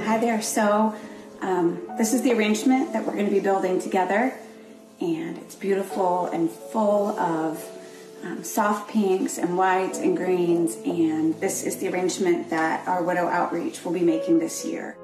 Hi there. So, um, this is the arrangement that we're going to be building together, and it's beautiful and full of um, soft pinks and whites and greens. And this is the arrangement that our Widow Outreach will be making this year.